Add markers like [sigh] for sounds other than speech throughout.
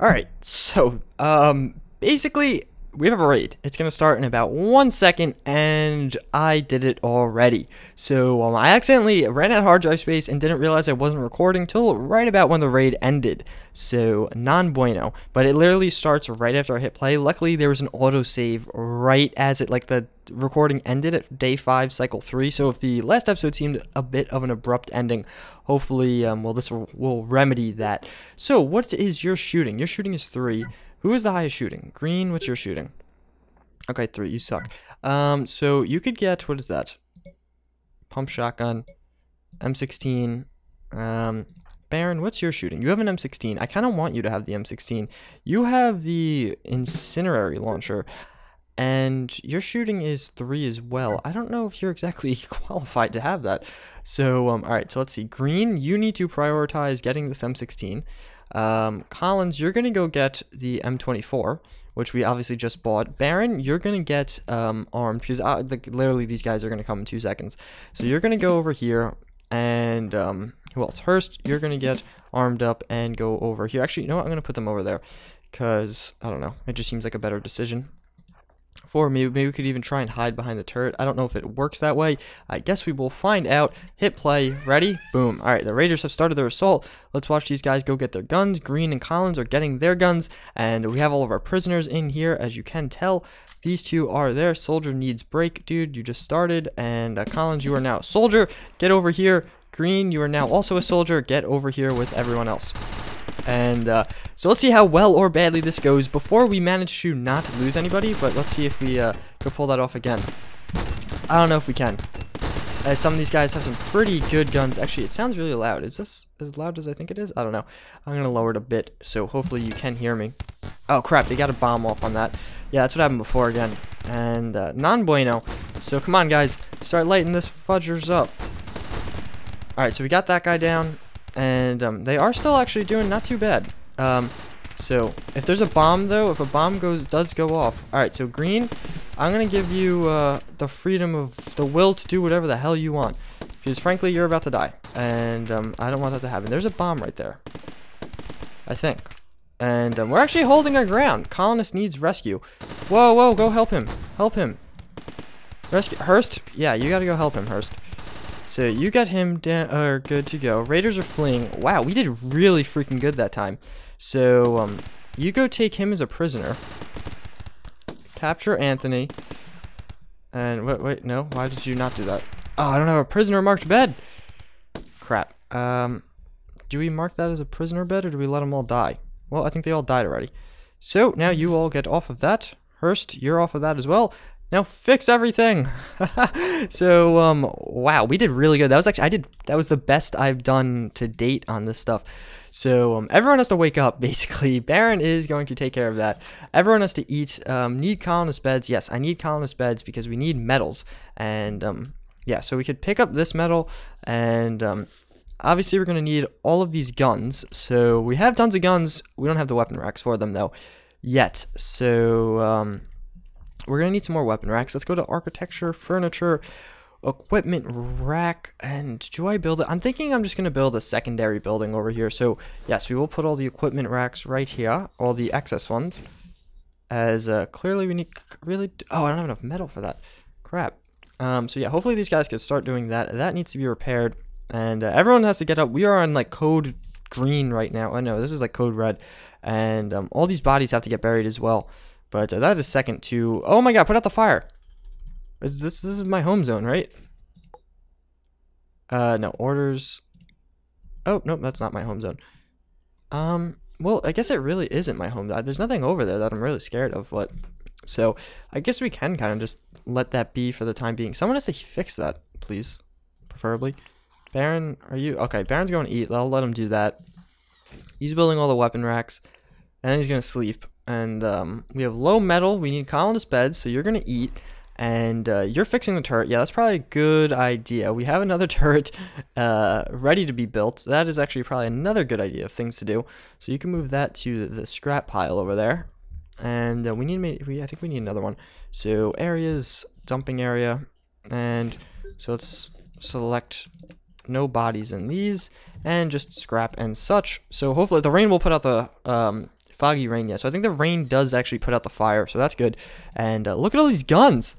Alright, so, um, basically, we have a raid. It's going to start in about one second, and I did it already. So um, I accidentally ran out of hard drive space and didn't realize I wasn't recording till right about when the raid ended. So non bueno. But it literally starts right after I hit play. Luckily, there was an autosave right as it, like the recording ended at day five, cycle three. So if the last episode seemed a bit of an abrupt ending, hopefully, um, well, this will, will remedy that. So what is your shooting? Your shooting is three. Who is the highest shooting? Green, what's your shooting? Okay, three. You suck. Um, so you could get what is that? Pump shotgun, M16. Um, Baron, what's your shooting? You have an M16. I kind of want you to have the M16. You have the incinerary launcher, and your shooting is three as well. I don't know if you're exactly [laughs] qualified to have that. So, um, all right. So let's see. Green, you need to prioritize getting this M16. Um, Collins, you're going to go get the M24, which we obviously just bought. Baron, you're going to get um, armed because uh, literally these guys are going to come in two seconds. So you're going to go over here and um, who else? Hurst, you're going to get armed up and go over here. Actually, you know what? I'm going to put them over there because, I don't know, it just seems like a better decision for maybe, maybe we could even try and hide behind the turret. I don't know if it works that way. I guess we will find out. Hit play. Ready? Boom. All right, the Raiders have started their assault. Let's watch these guys go get their guns. Green and Collins are getting their guns, and we have all of our prisoners in here, as you can tell. These two are there. Soldier needs break. Dude, you just started. And uh, Collins, you are now soldier. Get over here. Green, you are now also a soldier. Get over here with everyone else. And uh, so let's see how well or badly this goes before we manage to not lose anybody. But let's see if we uh, can pull that off again. I don't know if we can. As some of these guys have some pretty good guns. Actually, it sounds really loud. Is this as loud as I think it is? I don't know. I'm going to lower it a bit, so hopefully you can hear me. Oh, crap. They got a bomb off on that. Yeah, that's what happened before again. And uh, non-bueno. So come on, guys. Start lighting this fudgers up. Alright, so we got that guy down and um, they are still actually doing not too bad. Um, so if there's a bomb though, if a bomb goes does go off, all right. So green, I'm gonna give you uh, the freedom of the will to do whatever the hell you want, because frankly you're about to die, and um, I don't want that to happen. There's a bomb right there, I think, and um, we're actually holding our ground. Colonist needs rescue. Whoa, whoa, go help him, help him. Rescue Hurst, yeah, you gotta go help him, Hurst. So you got him down, uh, good to go. Raiders are fleeing. Wow, we did really freaking good that time. So, um, you go take him as a prisoner. Capture Anthony. And, wait, wait, no, why did you not do that? Oh, I don't have a prisoner marked bed. Crap. Um, do we mark that as a prisoner bed or do we let them all die? Well, I think they all died already. So, now you all get off of that. Hurst, you're off of that as well. Now fix everything. [laughs] so um wow, we did really good. That was actually I did that was the best I've done to date on this stuff. So um, everyone has to wake up [laughs] basically. Baron is going to take care of that. Everyone has to eat. Um, need colonist beds. Yes, I need colonist beds because we need metals. And um, yeah, so we could pick up this metal and um, obviously we're going to need all of these guns. So we have tons of guns. We don't have the weapon racks for them though yet. So um, we're going to need some more weapon racks. Let's go to architecture, furniture, equipment rack, and do I build it? I'm thinking I'm just going to build a secondary building over here. So yes, we will put all the equipment racks right here, all the excess ones, as uh, clearly we need really, oh, I don't have enough metal for that. Crap. Um, so yeah, hopefully these guys can start doing that. That needs to be repaired, and uh, everyone has to get up. We are on like code green right now. I oh, know this is like code red, and um, all these bodies have to get buried as well. But uh, that is second to... Oh my god, put out the fire! Is this, this is my home zone, right? Uh, no, orders... Oh, nope, that's not my home zone. Um, well, I guess it really isn't my home. There's nothing over there that I'm really scared of, but... So, I guess we can kind of just let that be for the time being. Someone has to fix that, please. Preferably. Baron, are you... Okay, Baron's going to eat. I'll let him do that. He's building all the weapon racks. And then he's going to sleep and um, we have low metal. We need colonist beds, so you're gonna eat, and uh, you're fixing the turret. Yeah, that's probably a good idea. We have another [laughs] turret uh, ready to be built. That is actually probably another good idea of things to do. So you can move that to the scrap pile over there, and uh, we need we I think we need another one. So areas, dumping area, and so let's select no bodies in these and just scrap and such. So hopefully the rain will put out the um, foggy rain yet. So I think the rain does actually put out the fire. So that's good. And uh, look at all these guns.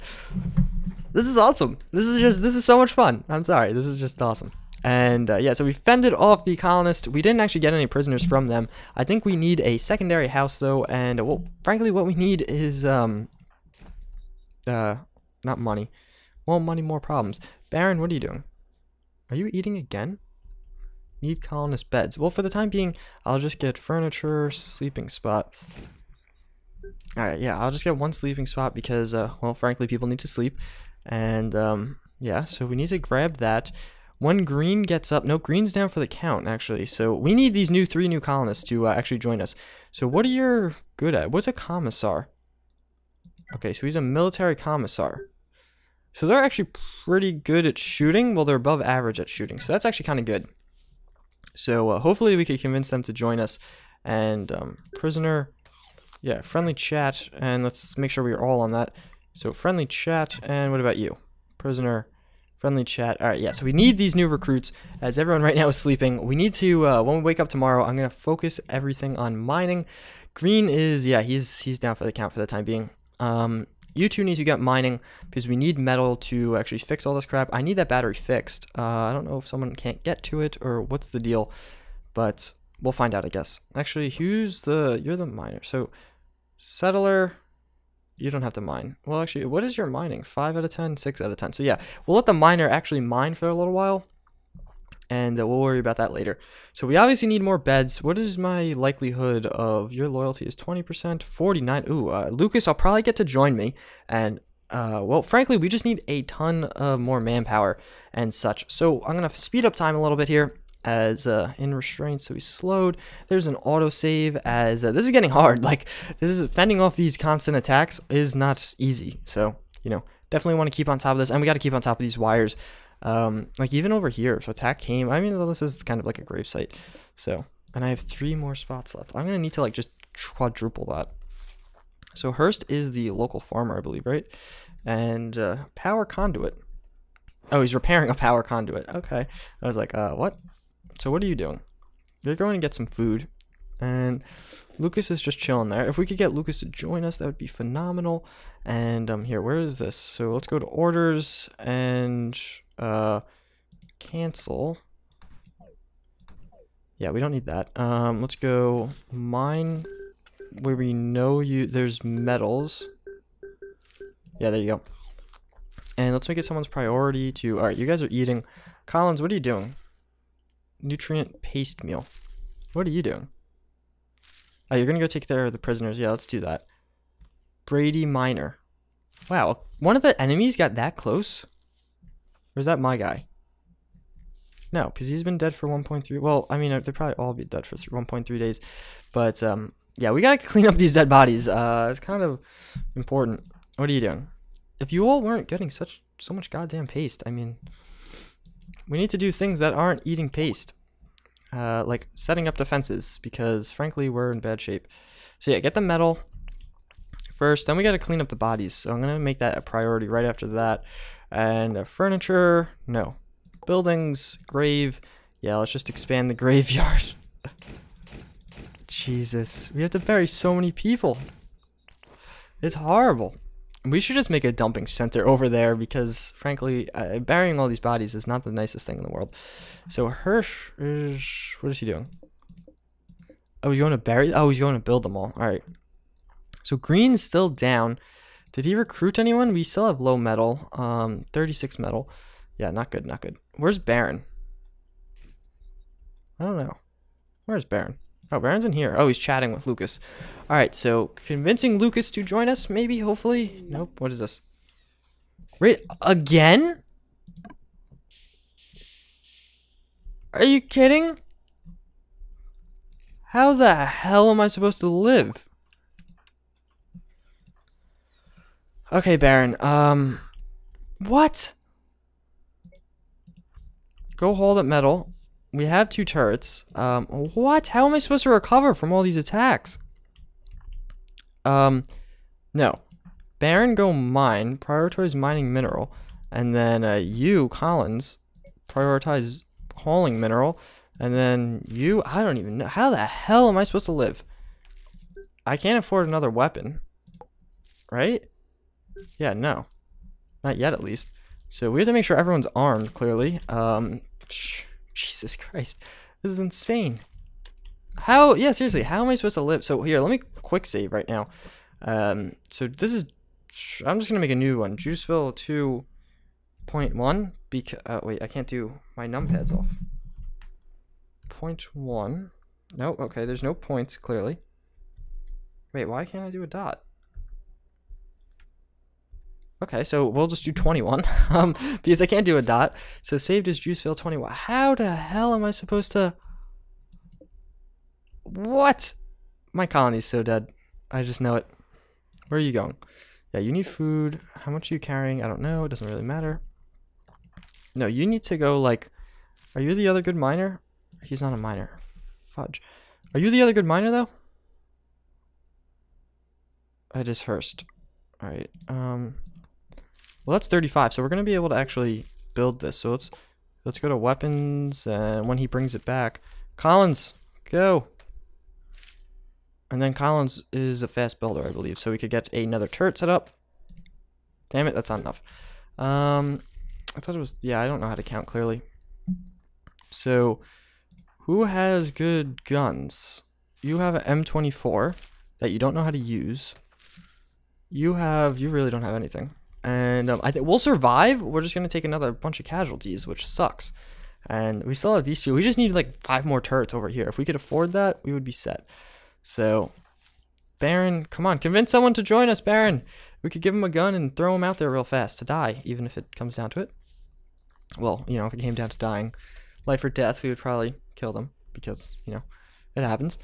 This is awesome. This is just, this is so much fun. I'm sorry. This is just awesome. And uh, yeah, so we fended off the colonists. We didn't actually get any prisoners from them. I think we need a secondary house though. And uh, well, frankly, what we need is, um, uh, not money. More money, more problems. Baron, what are you doing? Are you eating again? Need colonist beds. Well, for the time being, I'll just get furniture, sleeping spot. Alright, yeah, I'll just get one sleeping spot because, uh, well, frankly, people need to sleep. And, um, yeah, so we need to grab that. When green gets up, no, green's down for the count, actually. So we need these new three new colonists to uh, actually join us. So what are you good at? What's a commissar? Okay, so he's a military commissar. So they're actually pretty good at shooting. Well, they're above average at shooting. So that's actually kind of good. So uh, hopefully we can convince them to join us. And um, prisoner, yeah, friendly chat. And let's make sure we're all on that. So friendly chat. And what about you? Prisoner, friendly chat. All right, yeah, so we need these new recruits as everyone right now is sleeping. We need to, uh, when we wake up tomorrow, I'm to focus everything on mining. Green is, yeah, he's he's down for the count for the time being. Um, you two need to get mining because we need metal to actually fix all this crap. I need that battery fixed. Uh, I don't know if someone can't get to it or what's the deal, but we'll find out, I guess. Actually, who's the, you're the miner. So settler, you don't have to mine. Well, actually, what is your mining? 5 out of 10, 6 out of 10. So yeah, we'll let the miner actually mine for a little while and uh, we'll worry about that later. So we obviously need more beds. What is my likelihood of your loyalty is 20%, 49. Ooh, uh, Lucas, I'll probably get to join me. And, uh, well, frankly, we just need a ton of more manpower and such. So I'm going to speed up time a little bit here as uh, in restraint, so we slowed. There's an autosave as uh, this is getting hard. [laughs] Like this is fending off these constant attacks is not easy. So you know definitely want to keep on top of this, and we got to keep on top of these wires. Um, like even over here, if attack came, I mean, well, this is kind of like a grave site. So, and I have three more spots left. I'm gonna need to like just quadruple that. So Hurst is the local farmer, I believe, right? And uh, power conduit. Oh, he's repairing a power conduit. Okay. I was like, uh, what? So what are you doing? You're going to get some food. And Lucas is just chilling there. If we could get Lucas to join us, that would be phenomenal. And um, here, where is this? So let's go to orders and uh, cancel. Yeah, we don't need that. Um, let's go mine where we know you there's metals. Yeah, there you go. And let's make it someone's priority to alright, you guys are eating. Collins, what are you doing? Nutrient paste meal. What are you doing? Oh, you're gonna go take care of the prisoners. Yeah, let's do that. Brady Miner. Wow, one of the enemies got that close? Or is that my guy? No, because he's been dead for 1.3. Well, I mean, they'll probably all be dead for 1.3 days. But, um, yeah, we gotta [laughs] clean up these dead bodies. Uh, it's kind of important. What are you doing? If you all weren't getting such so much goddamn paste, I mean, we need to do things that aren't eating paste. Uh, like setting up defenses, because frankly, we're in bad shape. So yeah, get the metal first, then we gotta clean up the bodies. So I'm gonna make that a priority right after that. And uh, furniture, no. Buildings, grave. Yeah, let's just expand the [laughs] graveyard. Jesus, we have to bury so many people. It's horrible. We should just make a dumping center over there because, frankly, uh, burying all these bodies is not the nicest thing in the world. So Hurst is... What is he doing? Oh, he's going to bury... Oh, he's going to build them all. All right. So Green's still down. Did he recruit anyone? We still have low metal. Um, 36 metal. Yeah, not good, not good. Where's Baron? I don't know. Where's Baron? Oh, Baron's in here. Oh, he's chatting with Lucas. All right, so convincing Lucas to join us, maybe, hopefully. Nope. What is this? Wait, again? Are you kidding? How the hell am I supposed to live? Okay, Baron. Um, what? Go haul that metal. We have two turrets. Um, what? How am I supposed to recover from all these attacks? Um, no. Baron, go mine. Prioritize mining mineral. And then uh, you, Collins, prioritize hauling mineral. And then you, I don't even know. How the hell am I supposed to live? I can't afford another weapon. Right? Yeah, no. Not yet, at least. So we have to make sure everyone's armed, clearly. Um, Jesus Christ. This is insane. How, yeah, seriously, how am I supposed to live? So here, let me quick save right now. Um, so this is, I'm just going to make a new one. Juiceville 2.1. Because, uh, wait, I can't do my numpads off. Point one. No, okay, there's no points, clearly. Wait, why can't I do a dot? Okay, so we'll just do 21, [laughs] um, because I can't do a dot. So saved as Juiceville 21. How the hell am I supposed to... What? My colony's so dead. I just know it. Where are you going? Yeah, you need food. How much are you carrying? I don't know. It doesn't really matter. No, you need to go, like... Are you the other good miner? He's not a miner. Fudge. Are you the other good miner, though? It is Hurst. Alright, um... Well, that's 35, so we're going to be able to actually build this. So let's let's go to weapons, and when he brings it back, Collins, go. And then Collins is a fast builder, I believe, so we could get another turret set up. Damn it, that's not enough. Um, I thought it was, yeah, I don't know how to count clearly. So, who has good guns? You have an M24 that you don't know how to use. You have, you really don't have anything. And um, I think we'll survive. We're just going to take another bunch of casualties, which sucks. And we still have these two. We just need like five more turrets over here. If we could afford that, we would be set. So, Baron, come on. Convince someone to join us, Baron. We could give him a gun and throw him out there real fast to die, even if it comes down to it. Well, you know, if it came down to dying, life or death, we would probably kill them because, you know, it happens.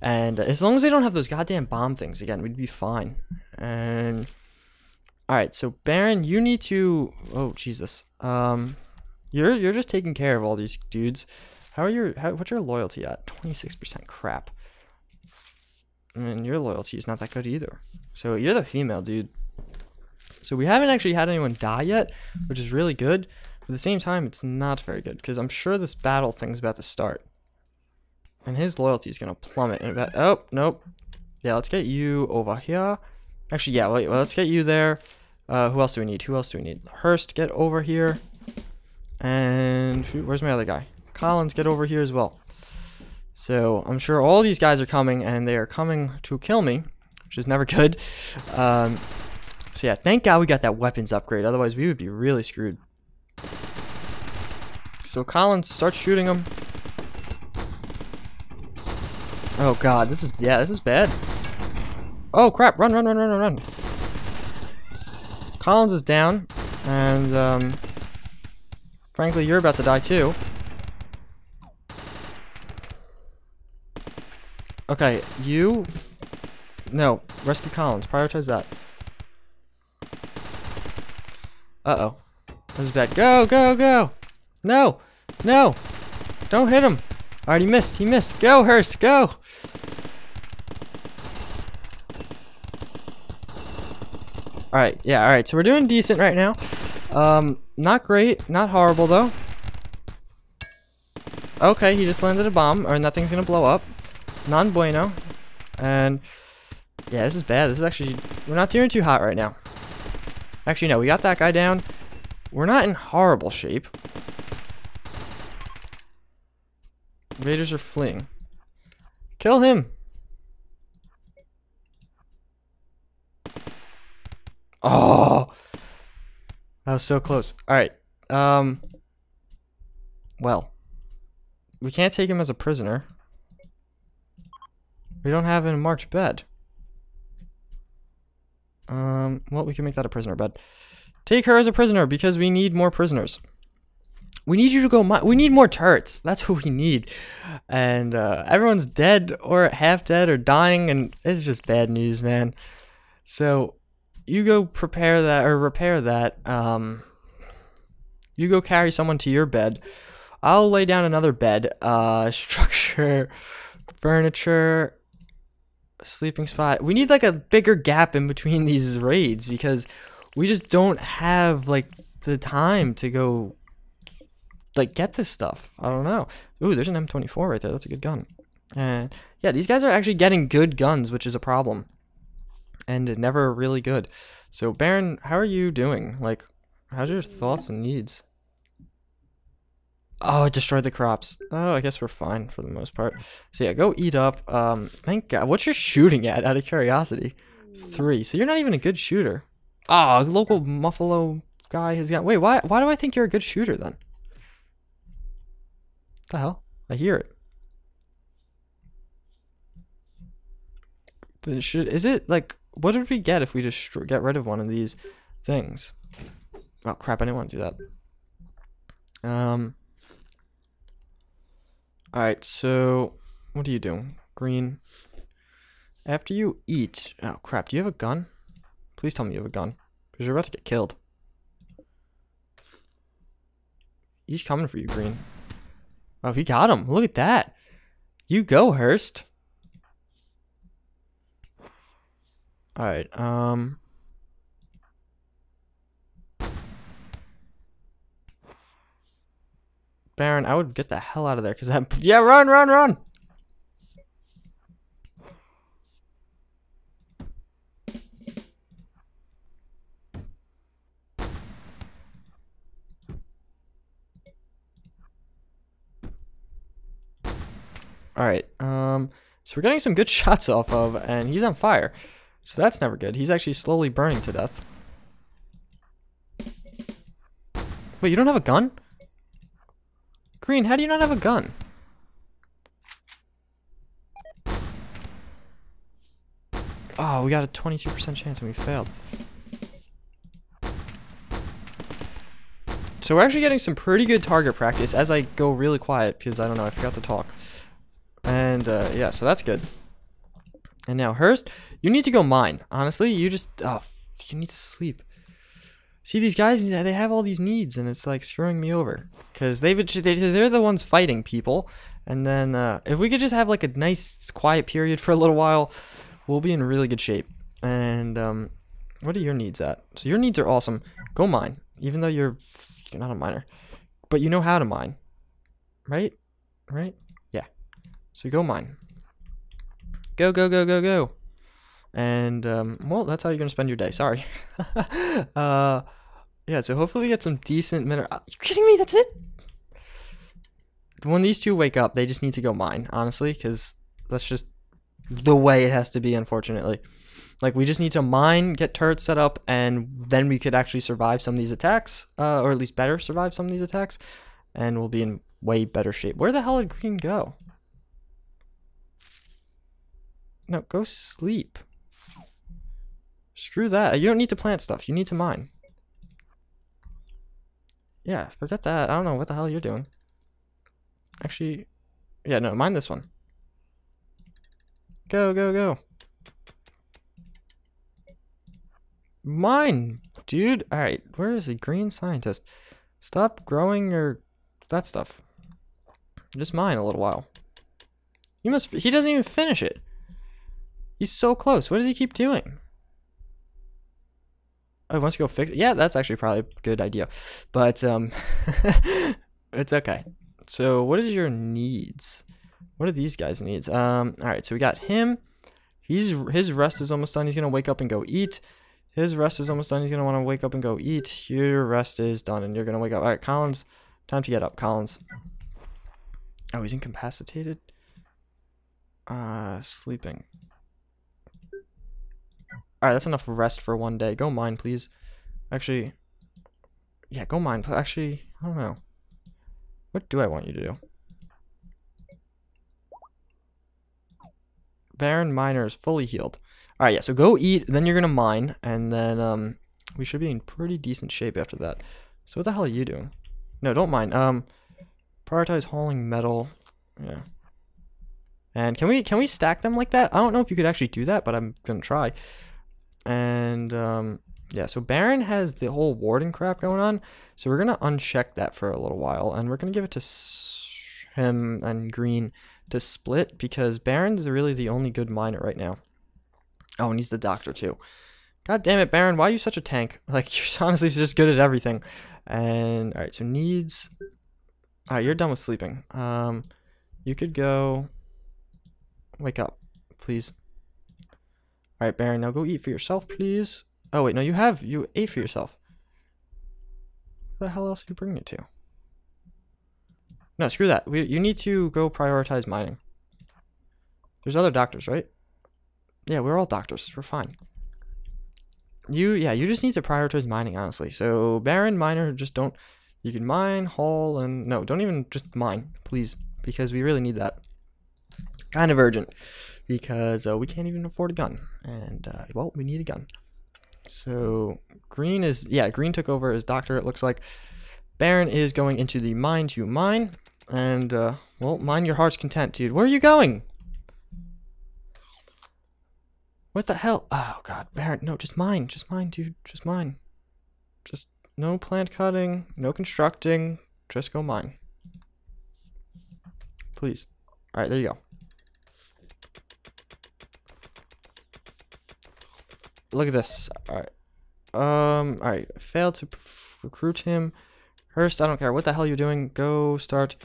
And as long as they don't have those goddamn bomb things again, we'd be fine. And all right, so Baron, you need to. Oh Jesus. Um, you're you're just taking care of all these dudes. How are your how, what's your loyalty at? Twenty six percent. Crap. Mean, your loyalty is not that good either. So you're the female dude. So we haven't actually had anyone die yet, which is really good. But at the same time, it's not very good because I'm sure this battle thing's about to start, and his loyalty is gonna plummet. And about oh nope. Yeah, let's get you over here. Actually, yeah, wait, well, let's get you there. Uh, who else do we need? Who else do we need? Hurst, get over here. And where's my other guy? Collins, get over here as well. So I'm sure all these guys are coming, and they are coming to kill me, which is never [laughs] good. Um, so yeah, thank God we got that weapons upgrade. Otherwise, we would be really screwed. So Collins, start shooting them. Oh God, this is yeah, this is bad. Oh crap! Run, run, run, run, run, run. Collins is down, and um, frankly, you're about to die too. Okay, you... No, rescue Collins. Prioritize that. Uh-oh. This is bad. Go, go, go! No! No! Don't hit him! Alright, he missed. He missed. Go, Hurst, go! Alright, yeah, alright. So we're doing decent right now. Um, not great. Not horrible, though. Okay, he just landed a bomb, or nothing's gonna blow up. Non bueno. And, yeah, this is bad. This is actually... We're not doing too hot right now. Actually, no, we got that guy down. We're not in horrible shape. Raiders are fleeing. Kill him! Oh, that was so close. All right. Um. Well, we can't take him as a prisoner. We don't have a marked bed. Um. Well, we can make that a prisoner bed. Take her as a prisoner because we need more prisoners. We need you to go. We need more turrets. That's what we need. And uh, everyone's dead or half dead or dying, and it's just bad news, man. So you go prepare that or repair that. Um, you go carry someone to your bed. I'll lay down another bed. Uh, [laughs] structure, furniture, sleeping spot. We need like a bigger gap in between these raids because we just don't have like the time to go like get this stuff. I don't know. Ooh, there's an M24 right there. That's a good gun. And Yeah, these guys are actually getting good guns, which is a problem. And never really good. So, Baron, how are you doing? Like, how's your thoughts and needs? Oh, it destroyed the crops. Oh, I guess we're fine for the most part. So yeah, go eat up. Um, thank God. What's your shooting at, out of curiosity? Three. So you're not even a good shooter. Oh, local Muffalo guy has got... Wait, why, why do I think you're a good shooter then? What the hell? I hear it. Then should... Is it, like... What did we get if we just get rid of one of these things? Oh, crap. I didn't want to do that. Um... Alright, so what are you doing? Green. After you eat... Oh, crap. Do you have a gun? Please tell me you have a gun. Because you're about to get killed. He's coming for you, Green. Oh, he got him. Look at that. You go, Hurst. Alright, um... Baron, I would get the hell out of there because that. [laughs] Yeah, run, run, run! Alright, um, so we're getting some good [laughs] shots off of, and he's on fire. So that's never good. He's actually slowly burning to death. Wait, you don't have a gun? Green, how do you not have a gun? Oh, we got a 22% chance and we failed. So we're actually getting some pretty good target practice as I go really quiet because I don't know, I forgot to talk. And uh, yeah, so that's good. And now Hurst, you need to go mine. Honestly, you just, oh, you need to sleep. See, these guys, they have all these needs, and it's like screwing me over. Because they've they're the ones fighting people. And then uh, if we could just have like a nice quiet period for a little while, we'll be in really good shape. And um, what are your needs at? So your needs are awesome. Go mine, even though you're, you're not a miner. But you know how to mine. Right? Right? Yeah. So go mine. Go, go, go, go, go. And, um, well, that's how you're going to spend your day. Sorry. [laughs] uh, yeah, so hopefully we get some decent mineral. Are you kidding me? That's it? When these two wake up, they just need to go mine, honestly, because that's just the way it has to be, unfortunately. Like, we just need to mine, get turrets set up, and then we could actually survive some of these attacks, uh, or at least better survive some of these attacks, and we'll be in way better shape. Where the hell did Green go? No, go sleep. Screw that. You don't need to plant stuff. You need to mine. Yeah, forget that. I don't know what the hell you're doing. Actually, yeah, no, mind this one. Go, go, go. Mine, dude. All right, where is the green scientist? Stop growing your that stuff. Just mine a little while. You must. He doesn't even finish it. He's so close. What does he keep doing? Oh, he wants to go fix. Yeah, that's actually probably a good idea, but um, [laughs] it's okay. So, what is your needs? What are these guys' needs? Um, all right. So we got him. He's his rest is almost done. He's gonna wake up and go eat. His rest is almost done. He's gonna want to wake up and go eat. Your rest is done, and you're gonna wake up. All right, Collins. Time to get up, Collins. Oh, he's incapacitated. Uh, sleeping. Alright, that's enough rest for one day. Go mine, please. Actually, yeah, go mine. Actually, I don't know. What do I want you to do? Baron Miner is fully healed. Alright, yeah, so go eat, then you're gonna mine, and then um we should be in pretty decent shape after that. So what the hell are you doing? No, don't mind. Um prioritize hauling metal. Yeah. And can we can we stack them like that? I don't know if you could actually do that, but I'm gonna try. And um, yeah, so Baron has the whole Warden crap going on. So we're going to uncheck that for a little while. And we're going to give it to him and Green to split because Baron's really the only good miner right now. Oh, and he's the doctor too. God damn it, Baron, why are you such a tank? [laughs] Like, you're [laughs] honestly just good at everything. And, alright, so needs... Alright, you're done with sleeping. Um, you could go... wake up, please. All right, Baron, now go eat for yourself, please. Oh, wait, no, you have. You ate for yourself. The hell else are you bringing it to? No, screw that. We, you need to go prioritize mining. There's other doctors, right? Yeah, we're all doctors. We're fine. You, yeah, you just need to prioritize mining, honestly. So, Baron, Miner, just don't... You can mine, haul, and... No, don't even just mine, please. Because we really need that. Kind of urgent. Because uh, we can't even afford a gun. And, uh, well, we need a gun. So green is, yeah, green took over as doctor, it looks like. Baron is going into the mine to mine. And, uh, well, mine your heart's content, dude. Where are you going? What the hell? Oh, God. Baron, no, just mine. Just mine, dude. Just mine. Just no plant cutting, no constructing. Just go mine. Please. All right, there you go. Look at this. All right. Um. All right. Failed to recruit him. Hurst, I don't care what the hell you're doing. Go start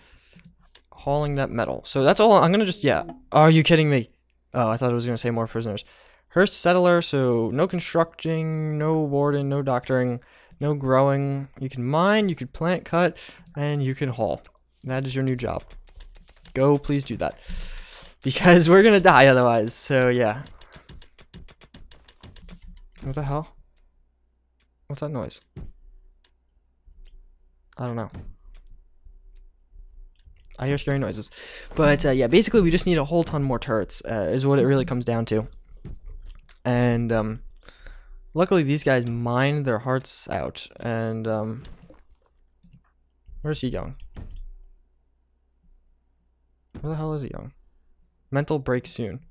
hauling that metal. So that's all. I'm gonna just yeah. Are you kidding me? Oh, I thought I was gonna say more prisoners. Hurst settler. So no constructing, no warden, no doctoring, no growing. You can mine, you can plant, cut, and you can haul. That is your new job. Go, please do that. Because we're gonna die otherwise. So yeah. What the hell? What's that noise? I don't know. I hear scary noises. But uh, yeah, basically we just need a whole ton more turrets, uh, is what it really comes down to. And um, luckily these guys mine their hearts out. And um, where's he going? Where the hell is he going? Mental break soon.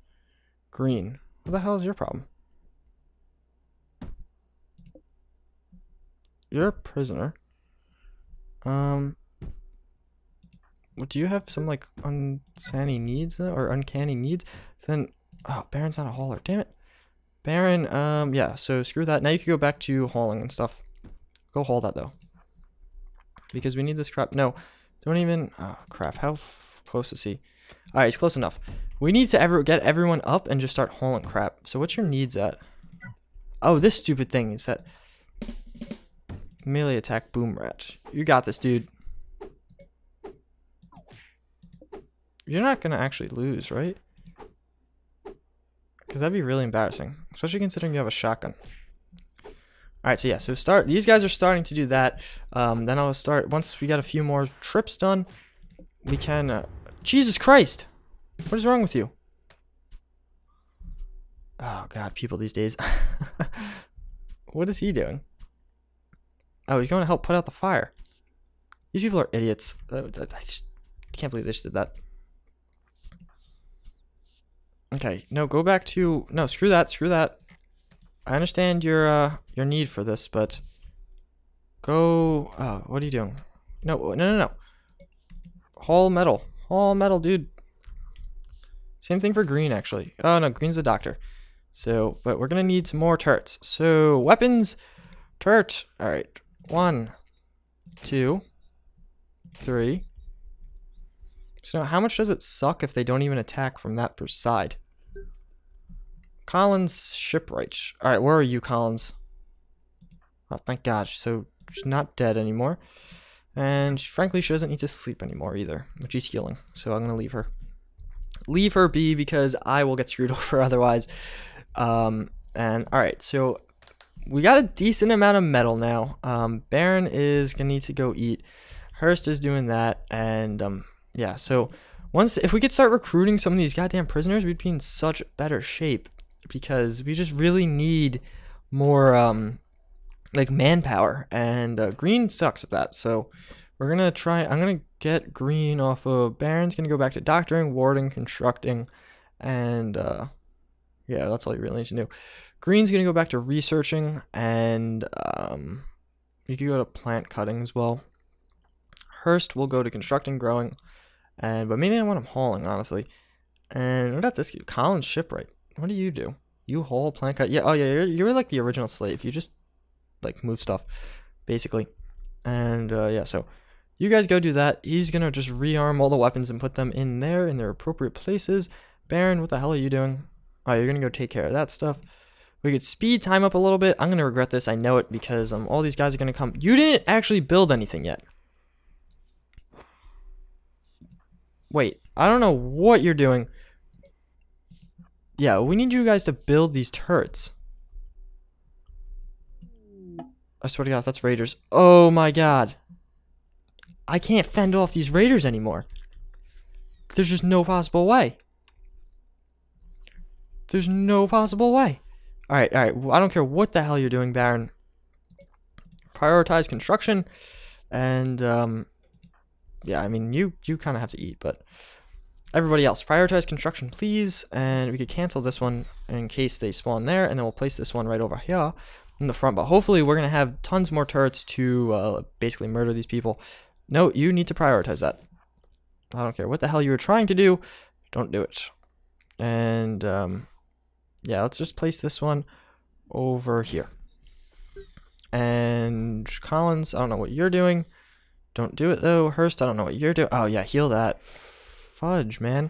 Green. What the hell is your problem? You're a prisoner. Um, what, do you have some like uncanny needs uh, or uncanny needs? Then, oh, Baron's not a hauler. Damn it. Baron, um, yeah, so screw that. Now you can go back to hauling and stuff. Go haul that though. Because we need this crap. No, don't even, oh crap, how close is he? Alright, he's close enough. We need to ever get everyone up and just start hauling crap. So what's your needs at? Oh, this stupid thing is that Melee attack boom rat. You got this, dude. You're not to actually lose, right? Because that'd be really embarrassing. Especially considering you have a shotgun. Alright, so yeah, so start. These guys are starting to do that. Um, then I'll start, once we got a few more trips done, we can, uh, Jesus Christ! What is wrong with you? Oh god, people these days. [laughs] what is he doing? Oh, was going to help put out the fire. These people are idiots. I just can't believe they just did that. Okay, no, go back to... No, screw that, screw that. I understand your uh, your need for this, but... Go... Oh, what are you doing? No, no, no, no. Haul metal. Haul metal, dude. Same thing for green, actually. Oh, no, green's the doctor. So, but we're going to need some more turrets. So, weapons, turret. All right, one, two, three. So now how much does it suck if they don't even attack from that per side? Collins shipwright. Alright, where are you, Collins? Oh, thank God. So she's not dead anymore. And frankly, she doesn't need to sleep anymore either, but she's healing. So I'm going to leave her. Leave her be because I will get screwed [laughs] over otherwise. Um, and alright, so we got a decent amount of metal now. Um, Baron is gonna need to go eat. Hurst is doing that, and um, yeah. So once if we could start recruiting some of these goddamn prisoners, we'd be in such better shape because we just really need more um, like manpower, and uh, Green sucks at that. So we're gonna try. I'm gonna get Green off of Baron's. Gonna go back to doctoring, warding, constructing, and uh, yeah, that's all you really need to do. Green's going to go back to researching, and um, you could go to plant cutting as well. Hurst will go to constructing, growing, and but maybe I want him hauling, honestly. And what about this? Collins Shipwright. What do you do? You haul, plant cut. Yeah, oh yeah, you're, you're like the original slave. You just like move stuff, basically. And uh, yeah, so you guys go do that. He's gonna just rearm all the weapons and put them in there in their appropriate places. Baron, what the hell are you doing? Oh, you're gonna go take care of that stuff. We could speed time up a little bit. I'm gonna regret this. I know it because um, all these guys are gonna come. You didn't actually build anything yet. Wait, I don't know what you're doing. Yeah, we need you guys to build these turrets. I swear to God, that's raiders. Oh my God. I can't fend off these raiders anymore. There's just no possible way. There's no possible way. Alright, alright. I don't care what the hell you're doing, Baron. Prioritize construction. And, um... Yeah, I mean, you, you kind of have to eat, but... Everybody else, prioritize construction, please. And we could cancel this one in case they spawn there. And then we'll place this one right over here in the front. But hopefully we're going to have tons more turrets to uh, basically murder these people. No, you need to prioritize that. I don't care what the hell you were trying to do. Don't do it. And, um, yeah, let's just place this one over here. And Collins, I don't know what you're doing. Don't do it, though. Hurst, I don't know what you're doing. Oh, yeah, heal that fudge, man.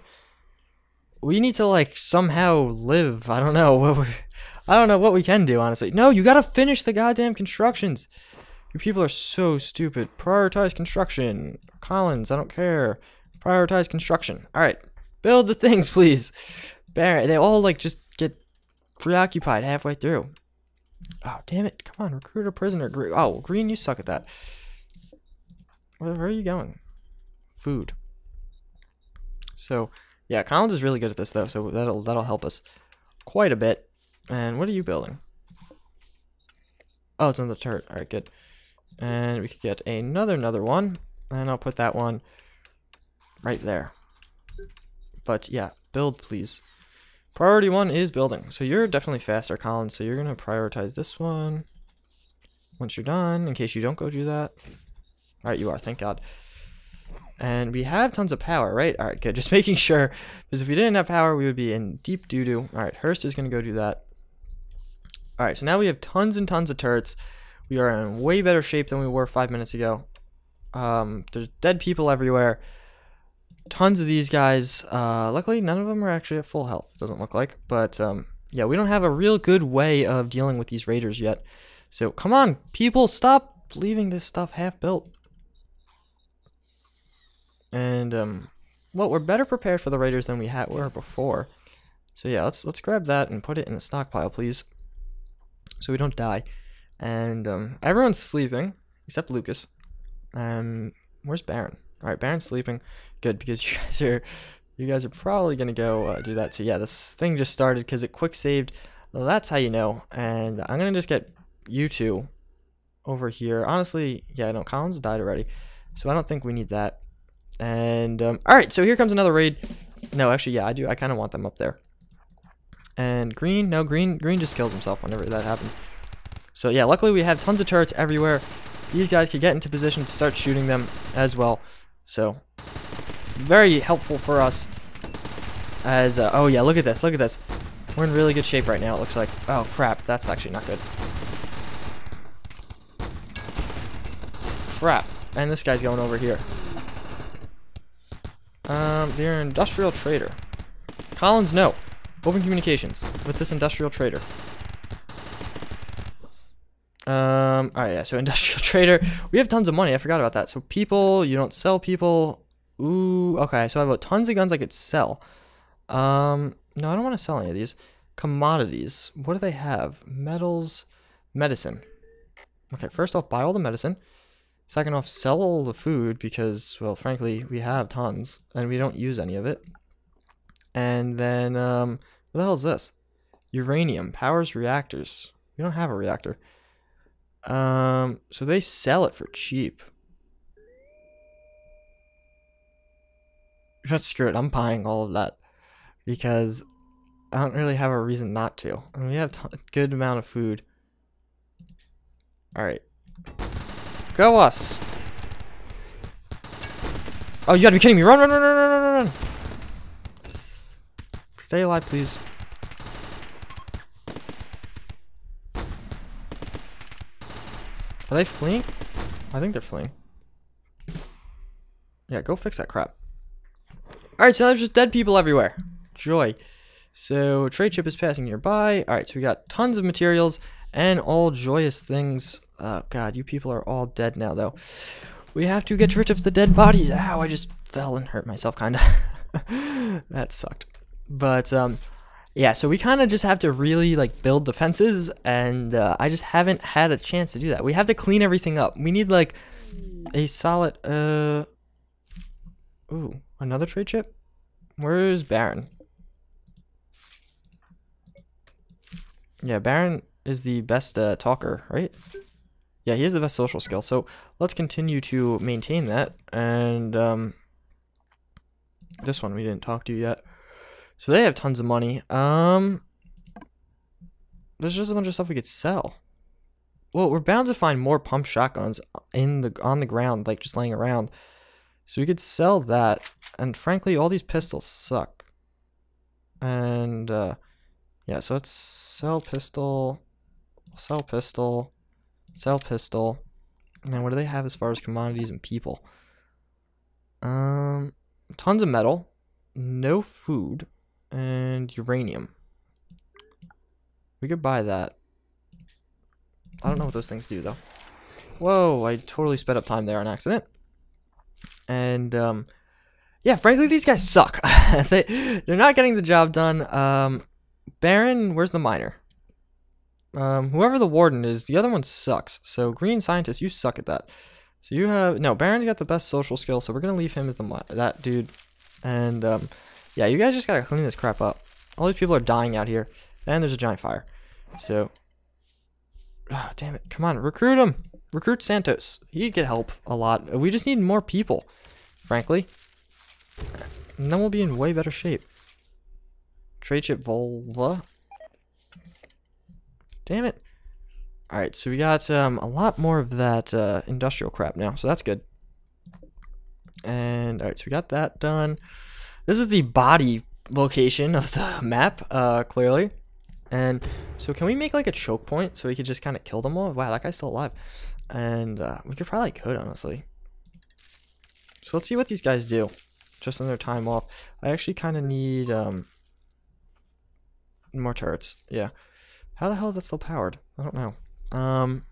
We need to, like, somehow live. I don't know. [laughs] What we, I don't know what we can do, honestly. No, you gotta finish the goddamn constructions. You people are so stupid. Prioritize construction. Collins, I don't care. Prioritize construction. Alright. Build the things, [laughs] please. Barrett, they all, like, just preoccupied halfway through. Oh, damn it. Come on, recruit a prisoner. Oh, Green, you suck at that. Where, where are you going? Food. So, yeah, Collins is really good at this though, so that'll that'll help us quite a bit. And what are you building? Oh, it's on the turret. All right, good. And we could get another another one, and I'll put that one right there. But yeah, build please. Priority one is building. So you're definitely faster, Collins. So you're gonna prioritize this one. Once you're done, in case you don't go do that. All right, you are. Thank God. And we have tons of power, right? All right, good. [laughs] Just making sure, because if we didn't have power, we would be in deep doo-doo. All right, Hurst is going to go do that. All right, so now we have tons and tons of turrets. We are in way better shape than we were five minutes ago. Um, there's dead people everywhere. Tons of these guys. Uh, luckily, none of them are actually at full health, it doesn't look like. But um, yeah, we don't have a real good way of dealing with these raiders yet. So come on, people, stop leaving this stuff half built. And um, well, we're better prepared for the raiders than we had were before. So yeah, let's let's grab that and put it in the stockpile, please, so we don't die. And um, everyone's sleeping except Lucas. Um, where's Baron? All right, Baron's sleeping. Good because you [laughs] guys are you guys are probably gonna go uh, do that too. Yeah, this thing just started because it quick saved. Well, that's how you know. And I'm gonna just get you two over here. Honestly, yeah, no, Collins died already, so I don't think we need that. And, um, all right, so here comes another raid. No, actually, yeah, I do. I kind of want them up there. And green, no, green, green just kills himself whenever that happens. So yeah, luckily we have tons of turrets everywhere. These guys could get into position to start shooting them as well. So, very helpful for us. As, uh, oh yeah, look at this, look at this. We're in really good shape right now, it looks like. Oh crap, that's actually not good. Crap. And this guy's going over here. Um, they're an industrial trader. Collins, no. Open communications with this industrial trader. Um, alright, yeah, so [laughs] industrial trader. We have tons of money. I forgot about that. So people, you don't sell people. Ooh, okay. So I have tons of guns I could sell. Um, no, I don't want to sell any of these. Commodities. What do they have? Metals, medicine. Okay, first off, buy all the medicine. Second off, sell all the food because, well, frankly, we have tons and we don't use any of it. And then, um, what the hell is this? Uranium powers reactors. We don't have a reactor. Um, so they sell it for cheap. But screw it, I'm buying all of that because I don't really have a reason not to. And we have a good amount of food. All right. Go us. Oh, you gotta be kidding me. Run, run, run, run, run, run, run. Stay alive, please. Are they fleeing? I think they're fleeing. Yeah, go fix that crap. Alright, so there's just dead people everywhere. joy. So trade ship is passing nearby. All right, so we got tons of materials and all joyous things. Oh god, you people are all dead now though. We have to get rid of the dead bodies. Ow, I just fell and hurt myself kind of. [laughs] that sucked. But um yeah, so we kind of just have to really like build defenses and uh, I just haven't had a chance to do that. We have to clean everything up. We need like a solid uh Ooh, another trade chip. Where's Baron? Yeah, Baron is the best uh, talker, right? Yeah, he has the best social skill. So let's continue to maintain that. And um, this one we didn't talk to yet. So they have tons of money. Um, there's just a bunch of stuff we could sell. Well, we're bound to find more pump shotguns in the on the ground, like just laying around. So we could sell that. And frankly, all these pistols suck. And uh, yeah, so let's sell pistol, sell pistol, sell pistol. And then what do they have as far as commodities and people? Um, tons of metal, no food, and uranium. We could buy that. I don't know what those things do though. Whoa, I totally sped up time there on accident. And um, yeah, frankly, these guys suck. [laughs] they they're not getting the job done. Um, Baron, where's the miner? Um, whoever the warden is, the other one sucks. So green scientist, you suck at that. So you have no Baron's got the best social skill, so we're gonna leave him as the that dude. And um, yeah, you guys just gotta clean this crap up. All these people are dying out here, and there's a giant fire. So, oh, damn it, come on, recruit him. Recruit Santos. He could help a lot. We just need more people, frankly. And then we'll be in way better shape. Trade ship Volva. Damn it. Alright, so we got um, a lot more of that uh, industrial crap now, so that's good. And, alright, so we got that done. This is the body location of the [laughs] map, uh, clearly. And so can we make like a choke point so we could just kind of kill them all? Wow, that guy's still alive. And uh, we could probably could, honestly. So let's see what these guys do. Just in their time off. I actually kind of need um, more turrets. Yeah. How the hell is that still powered? I don't know. Um,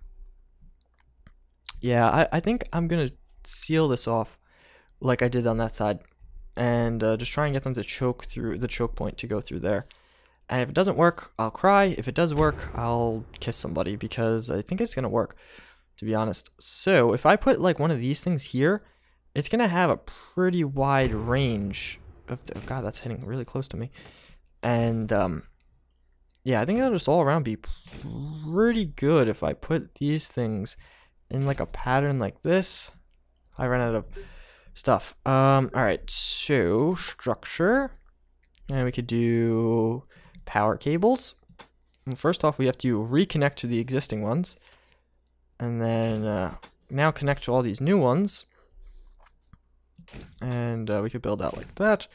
yeah, I, I think I'm going to seal this off like I did on that side. And uh, just try and get them to choke through the choke point to go through there. And if it doesn't work, I'll cry. If it does work, I'll kiss somebody because I think it's going to work to be honest. So if I put like one of these things here, it's going to have a pretty wide range of, the, oh god, that's hitting really close to me. And um, yeah, I think that'll just all around be pretty good if I put these things in like a pattern like this. I ran out of stuff. Um, all right, so structure, and we could do power cables. And first off, we have to reconnect to the existing ones. And then uh, now connect to all these new ones. And uh, we could build out like that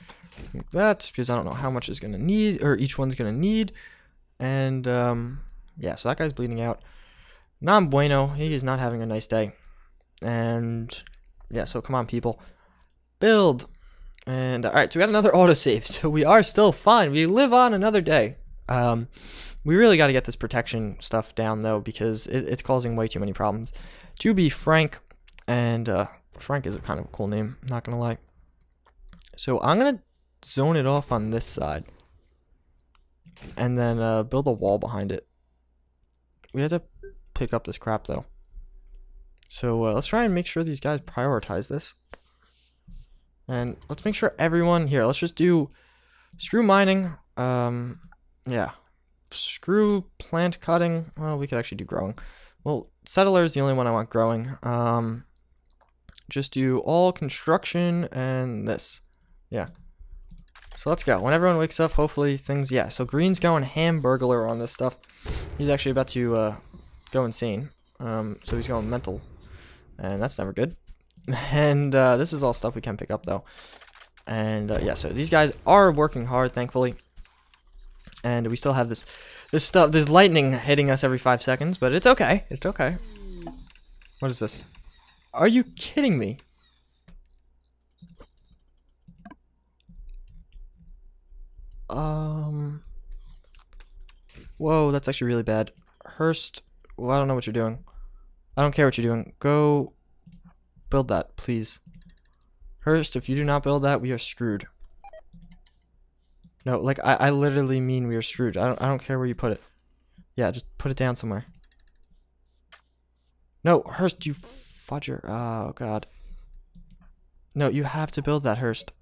like that because I don't know how much is gonna need or each one's gonna need. And um, yeah so that guy's bleeding out. Non bueno he is not having a nice day. And yeah so come on people build and all right so we got another autosave [laughs] so we are still fine we live on another day um, we really got to get this protection stuff down though because it, it's causing way too many problems. To be frank, and uh, Frank is a kind of a cool name, not gonna lie. So I'm gonna zone it off on this side, and then uh, build a wall behind it. We have to pick up this crap though. So uh, let's try and make sure these guys prioritize this. And let's make sure everyone here, let's just do screw mining. Um, yeah, screw plant cutting. Well, we could actually do growing. Well, settler is the only one I want growing. Um, just do all construction and this. Yeah. So let's go. When everyone wakes up, hopefully things, yeah. So Green's going hamburglar on this stuff. He's actually about to uh, go insane. Um, so he's going mental. And that's never good. [laughs] And uh, this is all stuff we can pick up though. And uh, yeah, so these guys are working hard, thankfully and we still have this this stuff this lightning hitting us every five seconds but it's okay it's okay what is this are you kidding me Um. Whoa, that's actually really bad. Hurst, well, I don't know what you're doing. I don't care what you're doing. Go build that, please. Hurst, if you do not build that, we are screwed. No, like I, I literally mean we are screwed. I don't I don't care where you put it. Yeah, just put it down somewhere. No, Hurst, you fudger. Oh god. No, you have to build that, Hurst.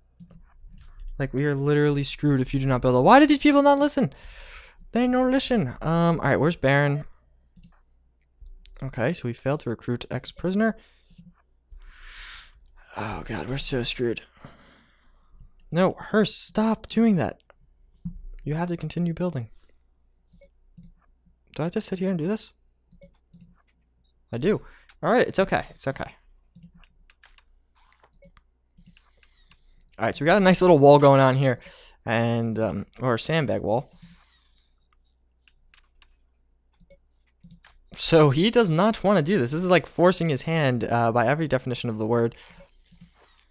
Like we are literally screwed if you do not build it. Why do these people not listen? They don't listen. Um, alright, where's Baron? Okay, so we failed to recruit ex-prisoner. Oh god, we're so screwed. No, Hurst, stop doing that. You have to continue building. Do I to sit here and do this? I do. Alright, it's okay. It's okay. Alright, so we got a nice little wall going on here. And, um, or a sandbag wall. So he does not want to do this. This is like forcing his hand uh, by every definition of the word.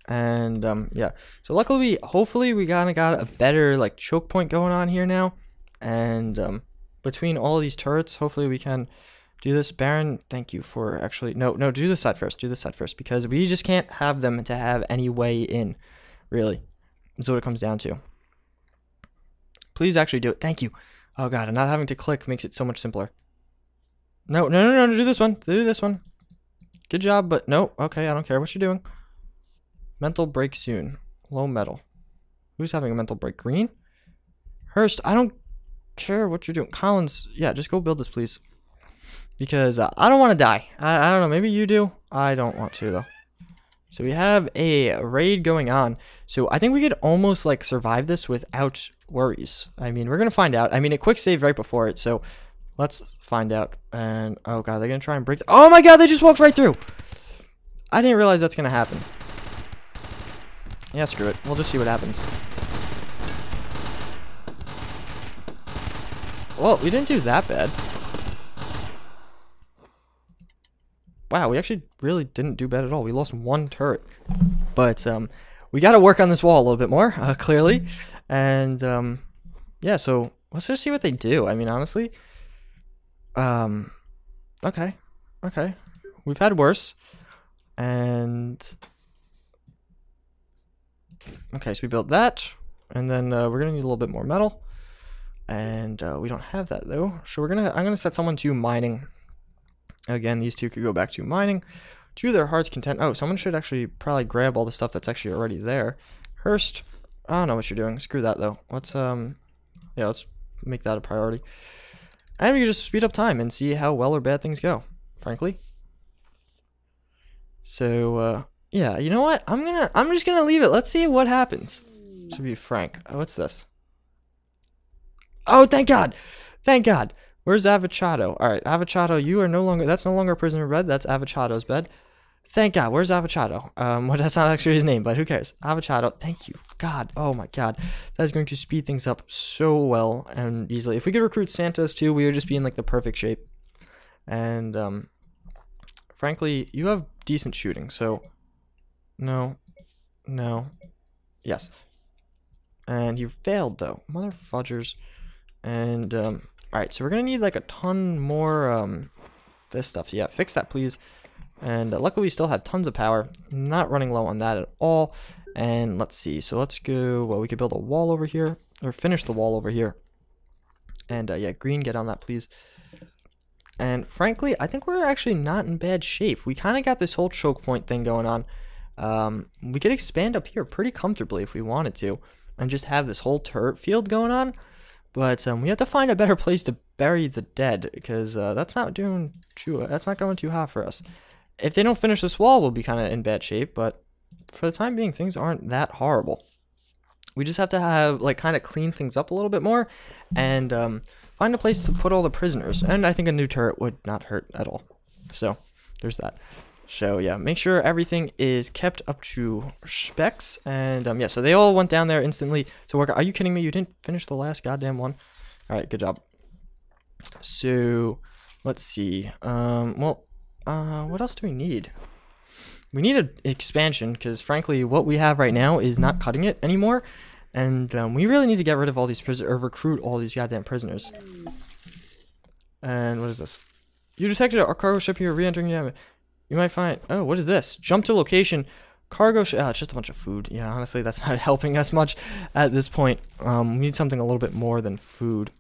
And um, yeah, so luckily, we, hopefully, we kind of got a better like choke point going on here now. And um, between all these turrets, hopefully we can do this. Baron, thank you for actually no no do this side first. Do this side first because we just can't have them to have any way in. Really, that's what it comes down to. Please actually do it. Thank you. Oh god, and not having to click makes it so much simpler. No, no, no, no, do this one. Do this one. Good job, but no. Okay, I don't care what you're doing. Mental break soon. Low metal. Who's having a mental break? Green? Hurst, I don't care what you're doing. Collins, yeah, just go build this, please. Because uh, I don't want to die. I, I don't know. Maybe you do. I don't want to, though. So we have a raid going on. So I think we could almost like survive this without worries. I mean, we're going to find out. I mean, it quick saved right before it. So let's find out. And oh god, they're going to try and break. oh my god, they just walked right through. I didn't realize that's going to happen. Yeah, screw it. We'll just see what happens. Well, we didn't do that bad. Wow, we actually really didn't do bad at all. We lost one turret. But, um, we got to work on this wall a little bit more, uh, clearly. And, um, yeah, so let's just see what they do. I mean, honestly, um, okay, okay. We've had worse. And Okay, so we built that, and then uh, we're gonna need a little bit more metal, and uh, we don't have that though. So we're gonna I'm gonna set someone to mining. Again, these two could go back to mining, to their heart's content. Oh, someone should actually probably grab all the stuff that's actually already there. Hurst, I don't know what you're doing. Screw that though. Let's um, yeah, let's make that a priority, and we can just speed up time and see how well or bad things go. Frankly. So uh, yeah, you know what? I'm gonna I'm just gonna leave it. Let's see what happens. To be frank. Oh, what's this? Oh, thank God. Thank God. Where's Avocado? Alright, Avocado, you are no longer that's no longer prisoner bed, that's Avocado's bed. Thank God. Where's Avocado? Um, [laughs] well, that's not actually his name, but who cares? Avocado. Thank you. God. Oh my God. That is going to speed things up so well and easily. If we could recruit Santos too, we would just be in like the perfect shape. And um, frankly, you have decent shooting, so no. No. Yes. And you failed, though. Mother fudgers. And, um, alright, so we're gonna need, like, a ton more, um, this stuff. So, yeah, fix that, please. And luckily, we still have tons of power. Not running low on that at all. And let's see. So, let's go, well, we could build a wall over here. Or finish the wall over here. And, uh, yeah, green, get on that, please. And frankly, I think we're actually not in bad shape. We kind of got this whole choke point thing going on. Um, we could expand up here pretty comfortably if we wanted to and just have this whole turret field going on. But um, we have to find a better place to bury the dead because uh, that's not doing too, that's not going too hot for us. If they don't finish this wall, we'll be kind of in bad shape. But for the time being, things aren't that horrible. We just have to have like kind of clean things up a little bit more and um, find a place to put all the prisoners. And I think a new turret would not hurt at all. So there's that. So yeah, make sure everything is kept up to specs. And um, yeah, so they all went down there instantly to work. Are you kidding me? You didn't finish the last goddamn one? All right, good job. So let's see. Um, well, uh, what else do we need? We need an expansion because frankly, what we have right now is not cutting it anymore. And um, we really need to get rid of all these prisoners, or recruit all these goddamn prisoners. And what is this? You detected a cargo ship here re-entering Yemen. You might find... Oh, what is this? Jump to location. Cargo ship... Oh, it's just a bunch of food. Yeah, honestly, that's [laughs] not helping us much at this point. Um, we need something a little bit more than food.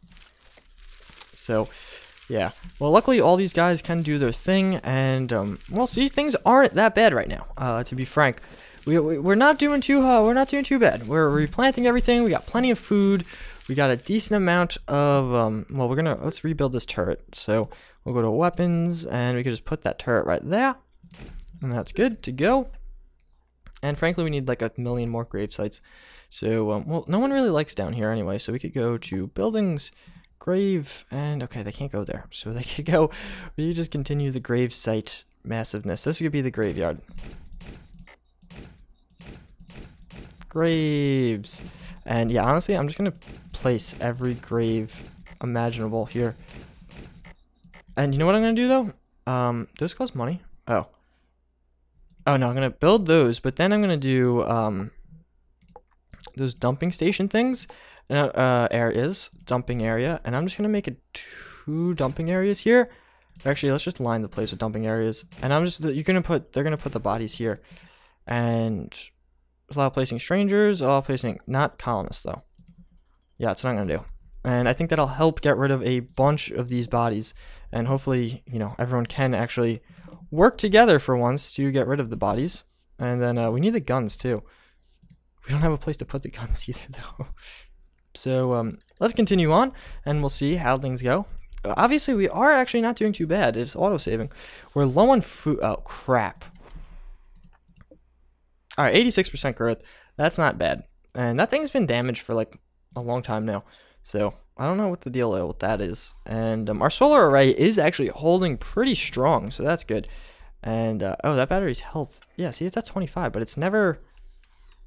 So, yeah. Well, luckily, all these guys can do their thing. And, um, well, these things aren't that bad right now, uh, to be frank. We, we, we're not doing too uh, we're not doing too bad. We're replanting everything. We got plenty of food. We got a decent amount of um, well, we're gonna let's rebuild this turret. So we'll go to weapons and we can just put that turret right there, and that's good to go. And frankly, we need like a million more grave sites. So um, well, no one really likes down here anyway. So we could go to buildings, grave, and okay, they can't go there. So they [laughs] could go. We just continue the grave site massiveness. This could be the graveyard. graves. And yeah, honestly, I'm just going to place every grave imaginable here. And you know what I'm going to do, though? Um, those cost money. Oh. Oh, no, I'm going to build those, but then I'm going to do um, those dumping station things. Uh, uh, areas, dumping area, and I'm just going to make it two dumping areas here. Actually, let's just line the place with dumping areas. And I'm just, you're going to put, they're going to put the bodies here. And allow placing strangers, allow placing, not colonists though. Yeah, that's what I'm going to do. And I think that'll help get rid of a bunch of these bodies. And hopefully, you know, everyone can actually work together for once to get rid of the bodies. And then uh, we need the guns too. We don't have a place to put the guns [laughs] either though. So um, let's continue on and we'll see how things go. Obviously, we are actually not doing too bad. It's auto-saving. We're low on food. Oh, crap. All right, 86% growth. That's not bad. And that thing's been damaged for like a long time now. So I don't know what the deal with that is. And um, our solar array is actually holding pretty strong. So that's good. And uh, oh, that battery's health. Yeah, see, it's at 25, but it's never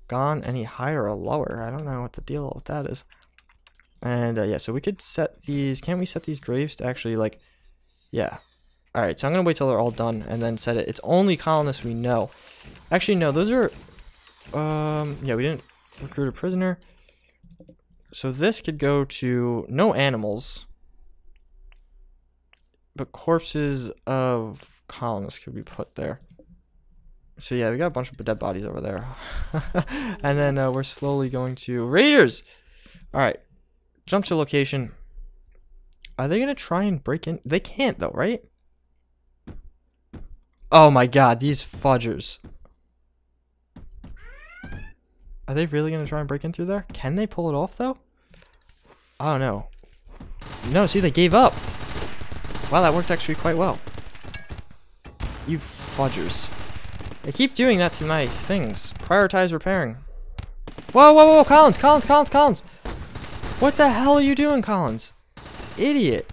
gone any higher or lower. I don't know what the deal with that is. And uh, yeah, so we could set these. Can't we set these graves to actually like, yeah. All right, so I'm gonna wait till they're all done and then set it. It's only colonists we know. Actually, no, those are... Um, yeah, we didn't recruit a prisoner. So this could go to no animals. But corpses of colonists could be put there. So yeah, we got a bunch of dead bodies over there. [laughs] and then uh, we're slowly going to... Raiders! Alright. Jump to location. Are they going to try and break in? They can't though, right? Oh my god, these fudgers. Are they really going to try and break in through there? Can they pull it off, though? I don't know. No, see, they gave up. Wow, that worked actually quite well. You fudgers. They keep doing that to my things. Prioritize repairing. Whoa, whoa, whoa, Collins, Collins, Collins, Collins. What the hell are you doing, Collins? Idiot.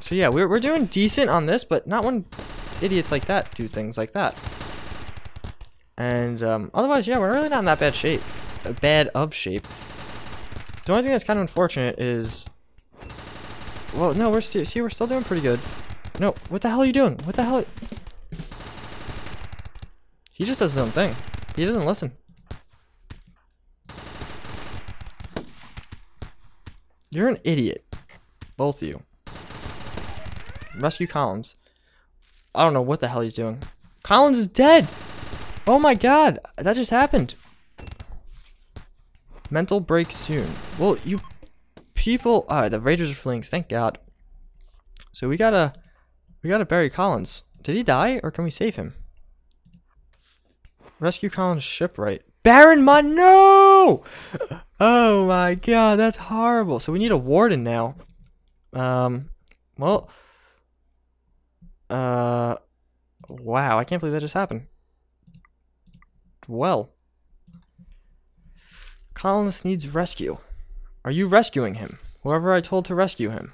So yeah, we're, we're doing decent on this, but not when idiots like that do things like that. And um, otherwise, yeah, we're really not in that bad shape. Uh, bad of shape. The only thing that's kind of unfortunate is... Well, no, we're see, see, we're still doing pretty good. No, what the hell are you doing? What the hell? He just does his own thing. He doesn't listen. You're an idiot. Both of you. Rescue Collins. I don't know what the hell he's doing. Collins is dead! Oh my god, that just happened. Mental break soon. Well, you people, alright, the Raiders are fleeing, thank god. So we gotta, we gotta bury Collins. Did he die, or can we save him? Rescue Collins shipwright. Baron Mon, no! [laughs] Oh my god, that's horrible. So we need a warden now. Um, well, uh, wow, I can't believe that just happened well. Colonist needs rescue. Are you rescuing him? Whoever I told to rescue him.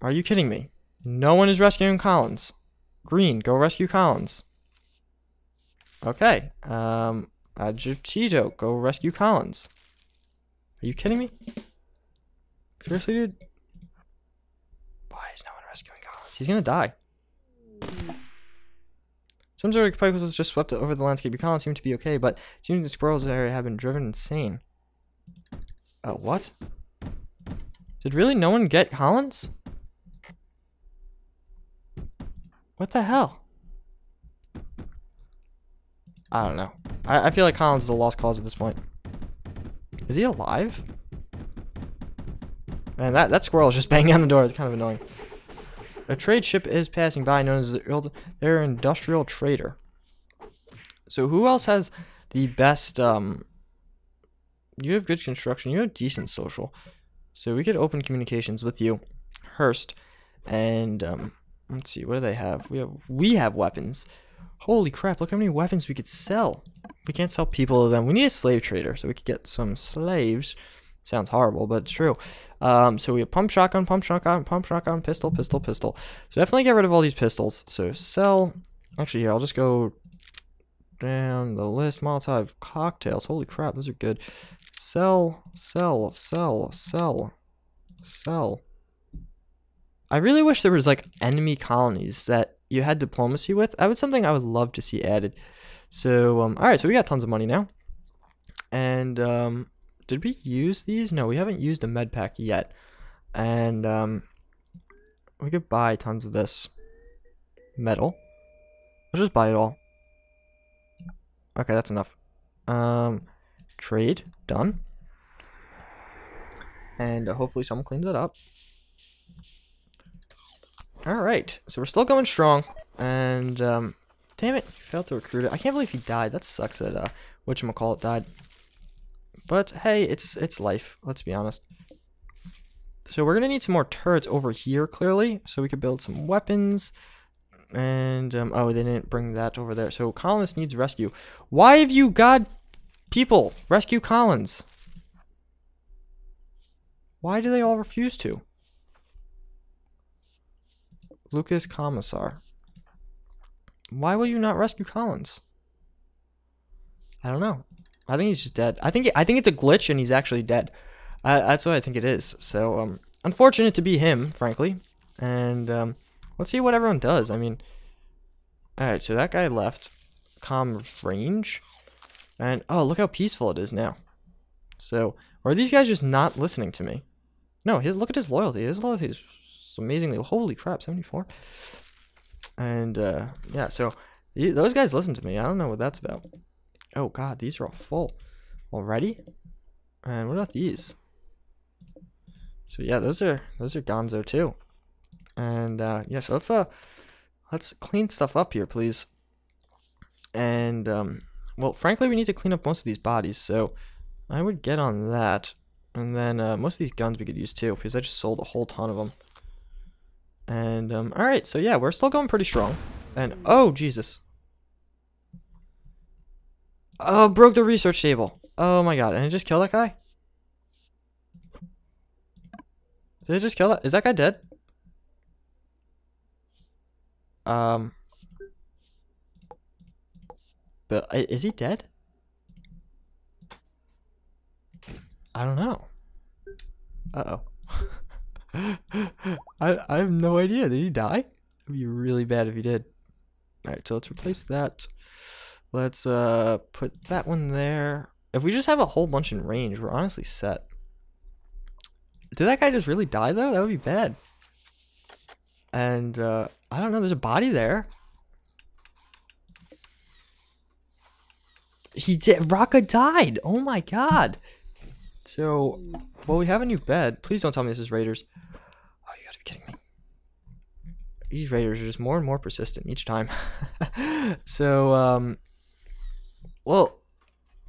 Are you kidding me? No one is rescuing Collins. Green, go rescue Collins. Okay. Um, Agitito, go rescue Collins. Are you kidding me? Seriously, dude? Why is no one rescuing Collins? He's gonna die. Some sort of particles just swept over the landscape. Your colonists seem to be okay, but it seems the squirrels area have been driven insane. Oh, what? Did really no one get Collins? What the hell? I don't know. I, I feel like Collins is a lost cause at this point. Is he alive? Man, that, that squirrel is just [laughs] banging on the door. It's kind of annoying. A trade ship is passing by known as the their industrial trader. So who else has the best um you have good construction, you have decent social. So we could open communications with you. Hurst. And um let's see, what do they have? We have we have weapons. Holy crap, look how many weapons we could sell. We can't sell people to them. We need a slave trader so we could get some slaves. Sounds horrible, but it's true. Um, so we have pump shotgun, pump shotgun, pump shotgun, pistol, pistol, pistol. So definitely get rid of all these pistols. So sell. Actually, here, I'll just go down the list. Molotov cocktails. Holy crap, those are good. Sell, sell, sell, sell, sell. I really wish there was like enemy colonies that you had diplomacy with. That was something I would love to see added. So, um, all right, so we got tons of money now. And um, did we use these? No, we haven't used a med pack yet. And um, we could buy tons of this metal. Let's just buy it all. Okay, that's enough. Um, trade, done. And uh, hopefully someone cleans it up. Alright, so we're still going strong. And, um, damn it, failed to recruit it. I can't believe he died. That sucks that, uh, whatchamacallit died. But hey, it's it's life. Let's be honest. So we're gonna need some more turrets over here, clearly, so we could build some weapons. And um, oh, they didn't bring that over there. So Collins needs rescue. Why have you got people rescue Collins? Why do they all refuse to? Lucas Commissar. Why will you not rescue Collins? I don't know. I think he's just dead. I think I think it's a glitch and he's actually dead. That's what I think it is. So um, unfortunate to be him, frankly. And um, let's see what everyone does. I mean, all right. So that guy left. Comms range, and oh, look how peaceful it is now. So are these guys just not listening to me? No, his look at his loyalty. His loyalty is amazingly. Holy crap, 74. And uh, yeah, so those guys listen to me. I don't know what that's about. Oh god, these are all full already. And what about these? So yeah, those are those are Gonzo too. And uh, yeah, so let's uh let's clean stuff up here, please. And um, well, frankly, we need to clean up most of these bodies, so I would get on that. And then uh, most of these guns we could use too, because I just sold a whole ton of them. And um, all right, so yeah, we're still going pretty strong. And oh Jesus, Oh, broke the research table. Oh my god. And it just killed that guy? Did it just kill that? Is that guy dead? Um. But is he dead? I don't know. Uh-oh. [laughs] [laughs] I, I have no idea. Did he die? It would be really bad if he did. Alright, so let's replace that. Let's uh put that one there. If we just have a whole bunch in range, we're honestly set. Did that guy just really die though? That would be bad. And uh I don't know, there's a body there. He did Raka died. Oh my god. So well we have a new bed. Please don't tell me this is Raiders. Oh you gotta be kidding me. These Raiders are just more and more persistent each time. [laughs] so um well,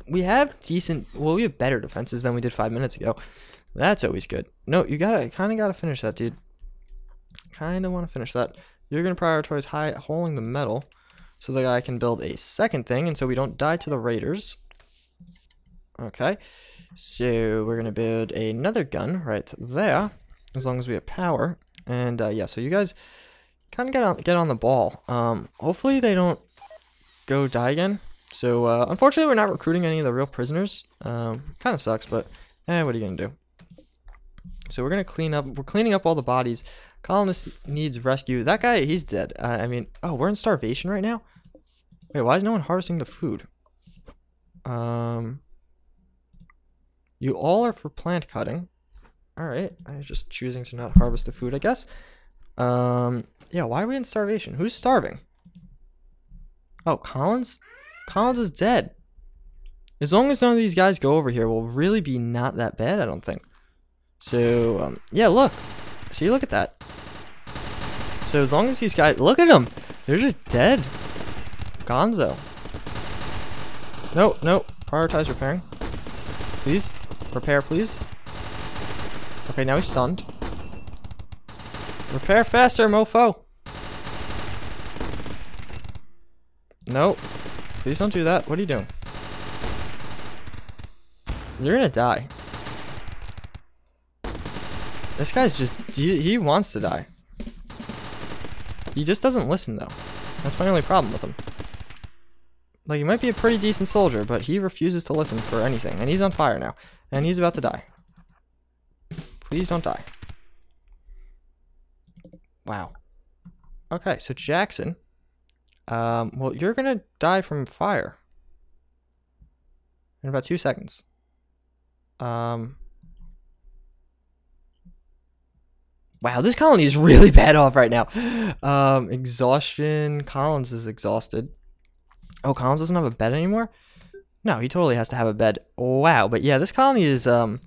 we have decent. Well, we have better defenses than we did five minutes ago. That's always good. No, you gotta kind of gotta finish that, dude. Kind of want to finish that. You're gonna prioritize high holding the metal, so that I can build a second thing, and so we don't die to the raiders. Okay, so we're gonna build another gun right there, as long as we have power. And uh, yeah, so you guys kind of get on get on the ball. Um, hopefully they don't go die again. So, uh, unfortunately, we're not recruiting any of the real prisoners. Um, kind of sucks, but eh, what are you going to do? So we're going to clean up. We're cleaning up all the bodies. Colonist needs rescue. That guy, he's dead. Uh, I mean, oh, we're in starvation right now? Wait, why is no one harvesting the food? Um, you all are for plant cutting. All right, I'm just choosing to not harvest the food, I guess. Um, yeah, why are we in starvation? Who's starving? Oh, Collins? Collins is dead. As long as none of these guys go over here, we'll really be not that bad, I don't think. So, um, yeah, look. See, look at that. So as long as these guys, look at them. They're just dead. Gonzo. No, no. Prioritize repairing. Please. Repair, please. Okay, now he's stunned. Repair faster, mofo. No. Please don't do that. What are you doing? You're gonna die. This guy's just, he, he wants to die. He just doesn't listen though. That's my only problem with him. Like, he might be a pretty decent soldier, but he refuses to listen for anything. And he's on fire now. And he's about to die. Please don't die. Wow. Okay, so Jackson. Um, well, you're going to die from fire. In about two seconds. Um, wow, this colony is really [laughs] bad off right now. Um, exhaustion. Collins is exhausted. Oh, Collins doesn't have a bed anymore? No, he totally has to have a bed. Wow, but yeah, this colony is um,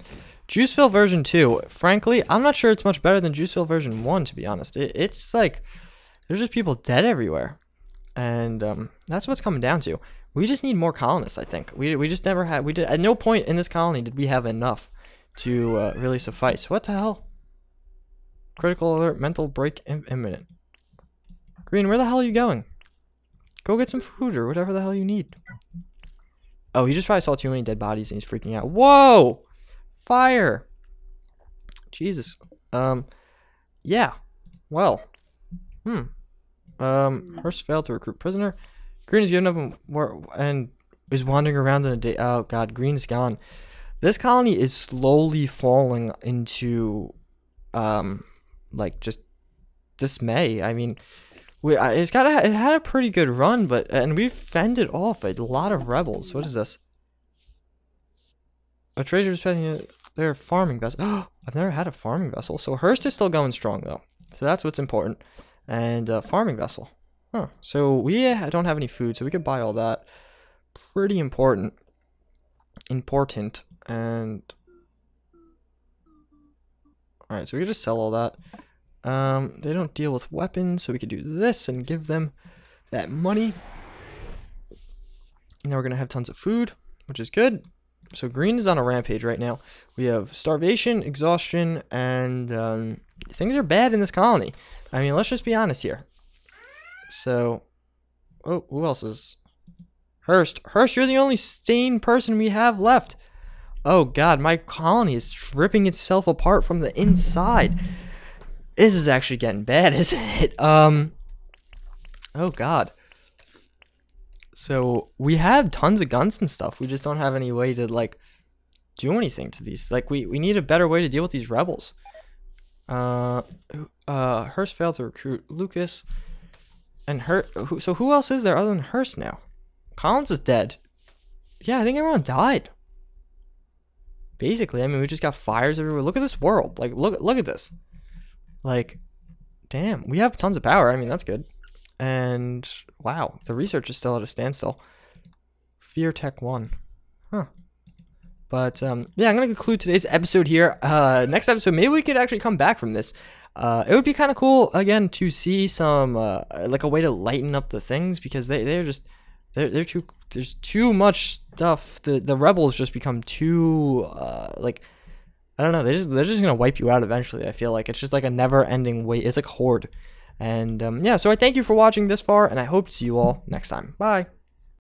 Juiceville version 2. Frankly, I'm not sure it's much better than Juiceville version 1, to be honest. It, it's like, there's just people dead everywhere. And um, that's what's coming down to. We just need more colonists, I think. We, we just never had, we did, at no point in this colony did we have enough to uh, really suffice. What the hell? Critical alert, mental break imminent. Green, where the hell are you going? Go get some food or whatever the hell you need. Oh, he just probably saw too many dead bodies and he's freaking out. Whoa! Fire! Jesus. Um, yeah. Well. Hmm. Um, Hurst failed to recruit prisoner. Green is given up more and is wandering around in a day. Oh God, Green's gone. This colony is slowly falling into, um, like just dismay. I mean, we uh, it's got a, it had a pretty good run, but uh, and we've fended off a lot of rebels. What is this? A trader is spending their farming vessel. [gasps] I've never had a farming vessel, so Hurst is still going strong though. So that's what's important. And uh, farming vessel. Huh. So we uh, don't have any food, so we could buy all that. Pretty important. Important. And all right, so we could just sell all that. Um, they don't deal with weapons, so we could do this and give them that money. Now we're going to have tons of food, which is good. So green is on a rampage right now. We have starvation, exhaustion, and um, things are bad in this colony. I mean, let's just be honest here. So, oh, who else is? Hurst. Hurst, you're the only sane person we have left. Oh god, my colony is ripping itself apart from the inside. This is actually getting bad, [laughs] isn't it? Um. Oh God. So we have tons of guns and stuff. We just don't have any way to like do anything to these. Like we we need a better way to deal with these rebels. Uh, uh, Hurst failed to recruit Lucas, and. Who, so who else is there other than Hurst now? Collins is dead. Yeah, I think everyone died. Basically, I mean, we just got fires everywhere. Look at this world. Like, look, look at this. Like, damn, we have tons of power. I mean, that's good. And wow, the research is still at a standstill. Fear Tech 1. Huh. But um, yeah, I'm going to conclude today's episode here. Uh, next episode, maybe we could actually come back from this. Uh, it would be kind of cool, again, to see some, uh, like a way to lighten up the things because they, they're just, they're, they're too, there's too much stuff. The, the rebels just become too, uh, like, I don't know. They just they're just gonna wipe you out eventually. I feel like it's just like a never-ending wait. It's like horde, and um, yeah. So I thank you for watching this far, and I hope to see you all next time. Bye.